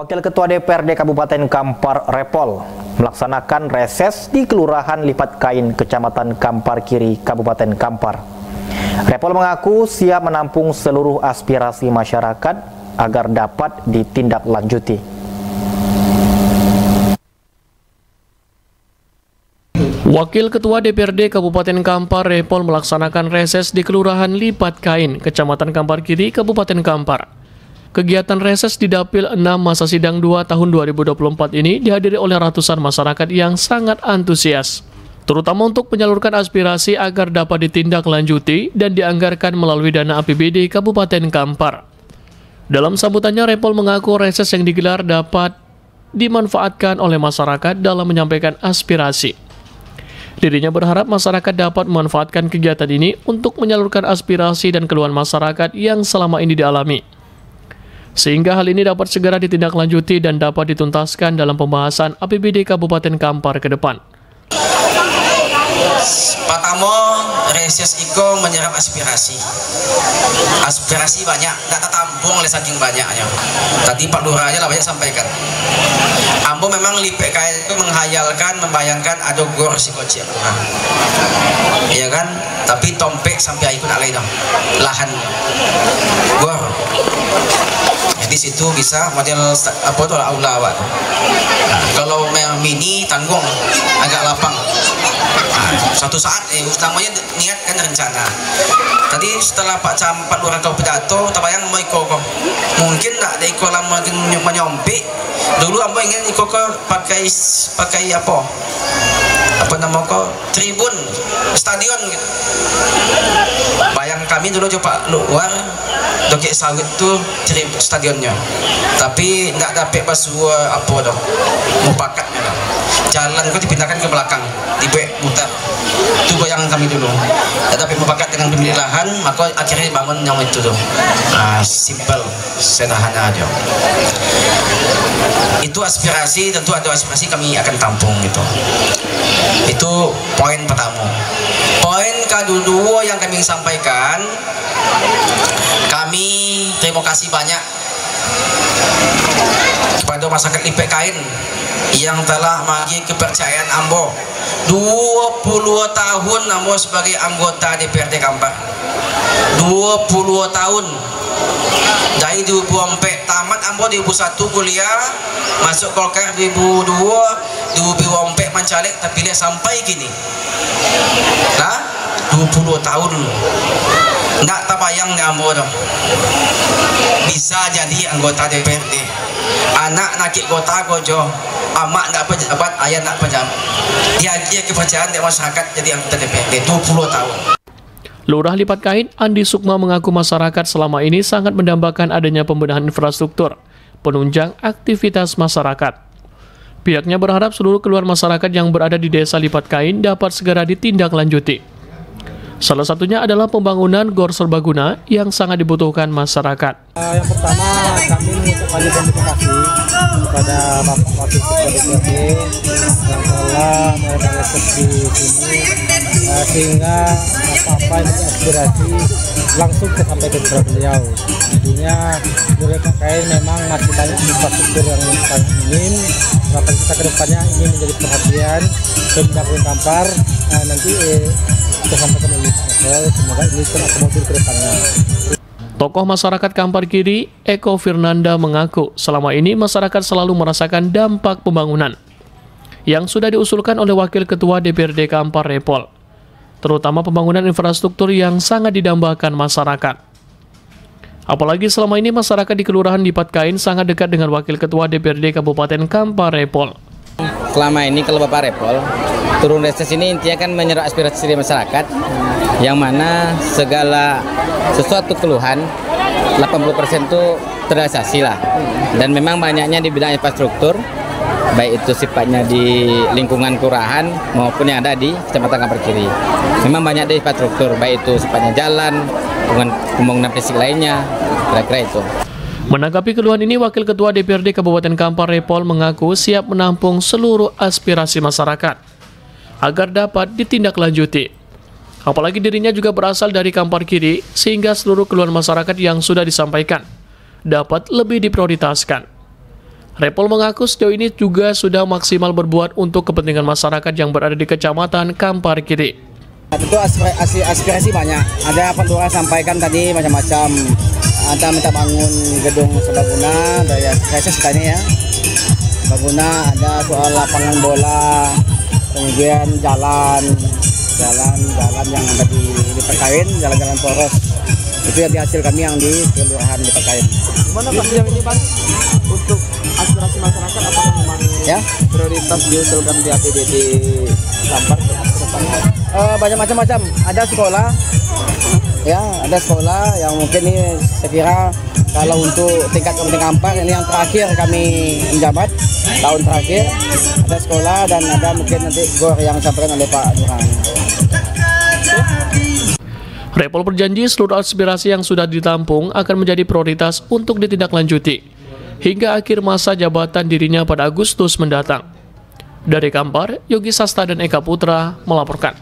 Wakil Ketua DPRD Kabupaten Kampar Repol melaksanakan reses di Kelurahan Lipat Kain, Kecamatan Kampar Kiri, Kabupaten Kampar. Repol mengaku siap menampung seluruh aspirasi masyarakat agar dapat ditindaklanjuti. Wakil Ketua DPRD Kabupaten Kampar Repol melaksanakan reses di Kelurahan Lipat Kain, Kecamatan Kampar Kiri, Kabupaten Kampar. Kegiatan reses di Dapil 6 masa sidang 2 tahun 2024 ini dihadiri oleh ratusan masyarakat yang sangat antusias, terutama untuk menyalurkan aspirasi agar dapat ditindaklanjuti dan dianggarkan melalui dana APBD Kabupaten Kampar. Dalam sambutannya, Repol mengaku reses yang digelar dapat dimanfaatkan oleh masyarakat dalam menyampaikan aspirasi. Dirinya berharap masyarakat dapat memanfaatkan kegiatan ini untuk menyalurkan aspirasi dan keluhan masyarakat yang selama ini dialami sehingga hal ini dapat segera ditindaklanjuti dan dapat dituntaskan dalam pembahasan APBD Kabupaten Kampar ke depan. Pertama, reses Iko menyerap aspirasi. Aspirasi banyak, tidak tertampung oleh saking banyaknya. Tadi Pak Lurah aja lah banyak sampaikan. Ambo memang lipek kaya itu menghayalkan, membayangkan ada gor si kocik Lurah. Iya kan? Tapi tompek sampai ikut alai dong. Lahan gor di situ bisa model apa tuh aula awak kalau memang mini tanggung agak lapang. Nah, satu saat eh utamanya niat kan rencana. Tadi setelah Pak Campak Lurah kau pidato terbayang mau ikut kok. Mungkin tak ada ikut lama menyompi dulu ambo ingin ikut ke pakai pakai apa? Apa nama kau? Tribun stadion gitu kami dulu coba luar dokek sawit tu cari stadionnya. Tapi tidak dapat pasua apa dong mupakatnya jalan kau dipindahkan ke belakang dibek mutar itu yang kami dulu. Tidak dapat mupakat dengan pemilik lahan maka akhirnya bangun yang itu tuh nah, simple sederhana aja. Itu aspirasi tentu ada aspirasi kami akan tampung gitu. Itu poin pertama poin kedua yang kami sampaikan. Kami terima kasih banyak. Kepada masyarakat Lipek Kain yang telah bagi kepercayaan Ambo. 20 tahun Ambo sebagai anggota DPRD Kampar. 20 tahun. Dari 2004 tamat Ambo 2001 kuliah masuk Golkar 2002 2004 mencalek terpilih sampai kini. Nah 20 tahun. Nggak terbayang dong bisa jadi anggota DPRD anak nakik kota gojo amak nak pejabat ayah nak pejabat. Dia dia kepercayaan di masyarakat jadi anggota DPRD 20 tahun. Lurah Lipat Kain, Andi Sukma mengaku masyarakat selama ini sangat mendambakan adanya pembenahan infrastruktur, penunjang aktivitas masyarakat. Pihaknya berharap seluruh keluar masyarakat yang berada di desa Lipat Kain dapat segera ditindaklanjuti. Salah satunya adalah pembangunan gor serbaguna yang sangat dibutuhkan masyarakat. Uh, yang pertama kami terima kasih kepada Bapak Wakil Ketua DPRD melakukan di sini uh, sehingga apa-apa yang aspirasi langsung tersampaikan kepada beliau. Tentunya mereka kain memang masih banyak infrastruktur yang sangat minim. Harapan kita ke depannya ini menjadi perhatian Pemda Kampar uh, nanti eh, kita sampaikan oleh semoga ini terakomodir ke depannya. Tokoh masyarakat Kampar Kiri, Eko Firnanda mengaku selama ini masyarakat selalu merasakan dampak pembangunan yang sudah diusulkan oleh Wakil Ketua DPRD Kampar Repol, terutama pembangunan infrastruktur yang sangat didambakan masyarakat. Apalagi selama ini masyarakat di Kelurahan Dipat Kain sangat dekat dengan Wakil Ketua DPRD Kabupaten Kampar Repol. Selama ini kalau Bapak Repol, turun reses ini intinya kan menyerap aspirasi dari masyarakat yang mana segala sesuatu keluhan 80% itu terrealisasi lah dan memang banyaknya di bidang infrastruktur baik itu sifatnya di lingkungan kelurahan maupun yang ada di Kecamatan Kampar Kiri. Memang banyak di infrastruktur, baik itu sifatnya jalan, pembangunan fisik lainnya, kira-kira itu. Menanggapi keluhan ini, Wakil Ketua DPRD Kabupaten Kampar Repol mengaku siap menampung seluruh aspirasi masyarakat agar dapat ditindaklanjuti. Apalagi dirinya juga berasal dari Kampar Kiri, sehingga seluruh keluhan masyarakat yang sudah disampaikan dapat lebih diprioritaskan. Repol mengaku sejauh ini juga sudah maksimal berbuat untuk kepentingan masyarakat yang berada di Kecamatan Kampar Kiri. Tentu aspirasi, aspirasi banyak. Ada Pak Lurah sampaikan tadi macam-macam. Ada minta bangun gedung serbaguna dari reses katanya ya. Serbaguna ada soal lapangan bola, kemudian jalan, jalan-jalan yang ada di, di Pekain, jalan-jalan poros. Itu yang hasil kami yang di kelurahan di Pekain. Gimana Pak sejauh ini Pak untuk aspirasi masyarakat apakah memang Ya, prioritas diusulkan di APBD ke depannya? Eh, banyak macam-macam. Ada sekolah, ya, ada sekolah yang mungkin ini saya kira kalau untuk tingkat kabupaten Kampar ini yang terakhir kami menjabat tahun terakhir ada sekolah dan ada mungkin nanti gor yang disampaikan oleh Pak Nurhan. Repol berjanji seluruh aspirasi yang sudah ditampung akan menjadi prioritas untuk ditindaklanjuti hingga akhir masa jabatan dirinya pada Agustus mendatang. Dari Kampar, Yogi Sasta dan Eka Putra melaporkan.